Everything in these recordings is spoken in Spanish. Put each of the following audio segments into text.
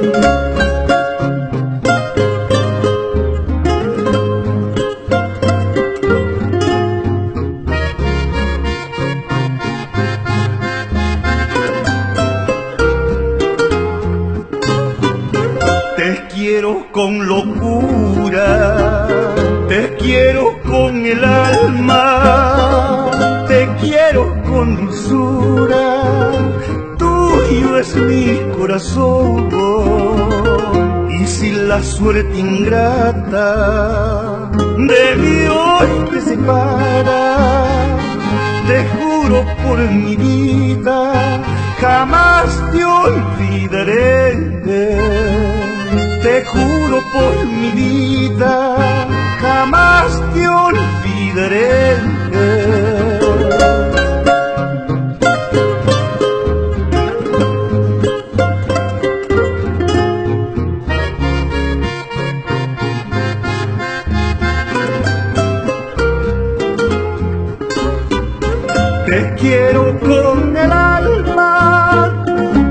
Te quiero con locura, te quiero con el alma, te quiero con dulzura, es mi corazón. Y si la suerte ingrata de mí hoy te separa, te juro por mi vida, jamás te olvidaré. Te juro por mi vida, Te quiero con el alma,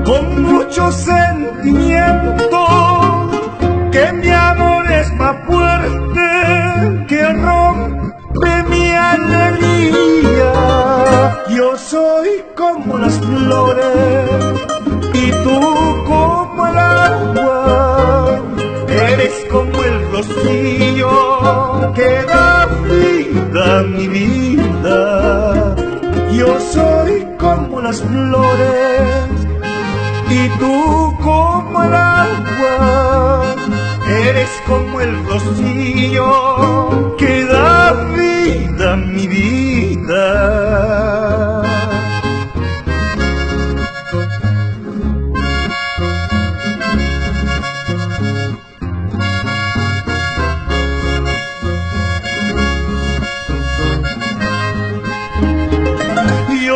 con mucho sentimiento, que mi amor es más fuerte que rompe mi alegría. Yo soy como las flores y tú como el agua, eres como el rocío que da vida a mi vida. Yo soy como las flores y tú como el agua. Eres como el rocío que da vida a mi vida.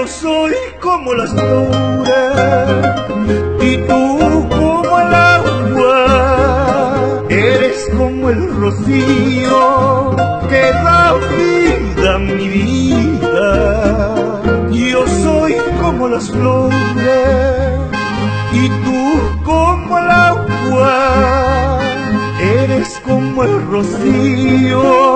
Yo soy como las flores y tú como el agua. Eres como el rocío que da vida a mi vida. Yo soy como las flores y tú como el agua. Eres como el rocío